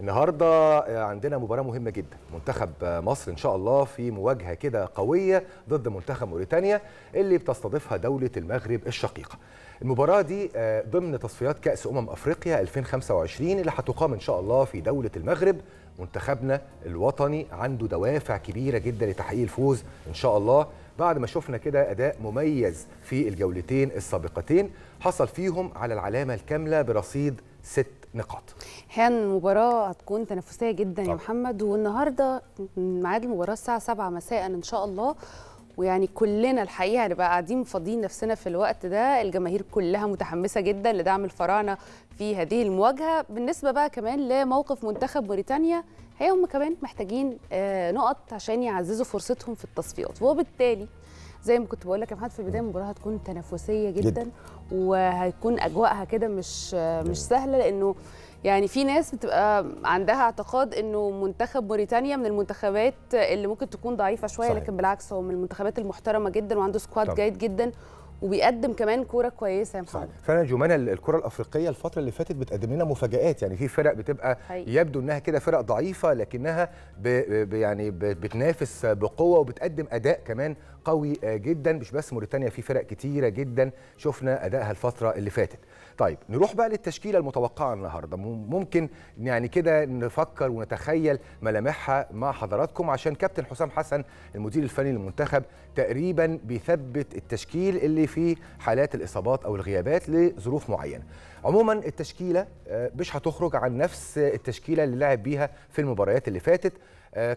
النهارده عندنا مباراة مهمة جدا. منتخب مصر إن شاء الله في مواجهة كده قوية ضد منتخب موريتانيا اللي بتستضيفها دولة المغرب الشقيقة. المباراة دي ضمن تصفيات كأس أمم أفريقيا 2025 اللي هتقام إن شاء الله في دولة المغرب. منتخبنا الوطني عنده دوافع كبيرة جدا لتحقيق الفوز إن شاء الله بعد ما شفنا كده أداء مميز في الجولتين السابقتين حصل فيهم على العلامة الكاملة برصيد ست نقاط. الحقيقة المباراه هتكون تنافسية جدا طبعا. يا محمد. والنهاردة ميعاد المباراة الساعة 7 مساء إن شاء الله. ويعني كلنا الحقيقة هنبقى قاعدين فاضيين نفسنا في الوقت ده. الجماهير كلها متحمسة جدا لدعم الفراعنة في هذه المواجهة. بالنسبة بقى كمان لموقف منتخب موريتانيا هي هم كمان محتاجين نقط عشان يعززوا فرصتهم في التصفيات. وبالتالي زي ما كنت بقول لك يا محمد في البداية المباراه هتكون تنافسية جدا, جدا. وهيكون أجواءها كده مش مش سهلة لأنه يعني في ناس بتبقى عندها اعتقاد إنه منتخب موريتانيا من المنتخبات اللي ممكن تكون ضعيفة شوية صحيح. لكن بالعكس هو من المنتخبات المحترمة جدا وعنده سكواد جيد جدا وبيقدم كمان كورة كويسة يا محمد فعلا جمانة الكرة الأفريقية الفترة اللي فاتت بتقدم لنا مفاجآت يعني في فرق بتبقى حقيقي. يبدو إنها كده فرق ضعيفة لكنها ب ب يعني ب بتنافس بقوة وبتقدم أداء كمان قوي جدا. مش بس موريتانيا في فرق كتيرة جدا شفنا أدائها الفترة اللي فاتت. طيب نروح بقى للتشكيلة المتوقعة النهارده. ممكن يعني كده نفكر ونتخيل ملامحها مع حضراتكم عشان كابتن حسام حسن المدير الفني للمنتخب تقريبا بيثبت التشكيل اللي فيه حالات الإصابات أو الغيابات لظروف معينة. عموما التشكيلة مش هتخرج عن نفس التشكيلة اللي لعب بيها في المباريات اللي فاتت.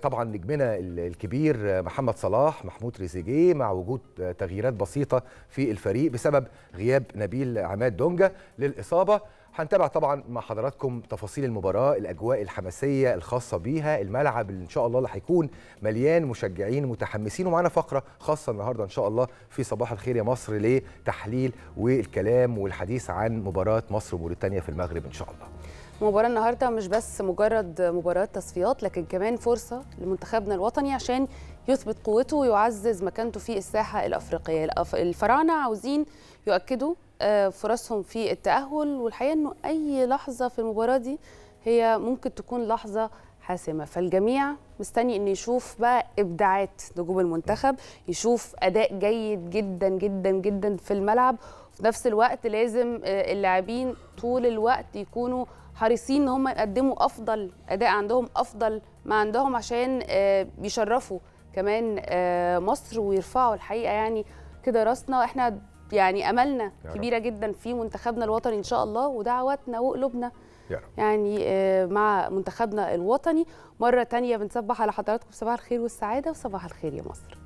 طبعا نجمنا الكبير محمد صلاح محمود تريزيجيه مع وجود تغييرات بسيطة في الفريق بسبب غياب نبيل عماد دونجا للإصابة. هنتابع طبعا مع حضراتكم تفاصيل المباراة الأجواء الحماسية الخاصة بيها الملعب إن شاء الله اللي هيكون مليان مشجعين متحمسين ومعانا فقرة خاصة النهارده إن شاء الله في صباح الخير يا مصر لتحليل والكلام والحديث عن مباراة مصر وموريتانيا في المغرب إن شاء الله. مباراة النهارده مش بس مجرد مباراة تصفيات لكن كمان فرصة لمنتخبنا الوطني عشان يثبت قوته ويعزز مكانته في الساحة الأفريقية. الفراعنة عاوزين يؤكدوا فرصهم في التأهل والحقيقة أنه أي لحظة في المباراة دي هي ممكن تكون لحظة حاسمة. فالجميع مستني أن يشوف بقى إبداعات نجوم المنتخب يشوف أداء جيد جدا جدا جدا في الملعب. وفي نفس الوقت لازم اللاعبين طول الوقت يكونوا حريصين إن هم يقدموا أفضل أداء عندهم أفضل ما عندهم عشان بيشرفوا كمان مصر ويرفعوا الحقيقة يعني كده راسنا. إحنا يعني أملنا كبيرة جدا في منتخبنا الوطني إن شاء الله ودعواتنا وقلوبنا يعني مع منتخبنا الوطني. مرة تانية بنصبح على حضراتكم صباح الخير والسعادة وصباح الخير يا مصر.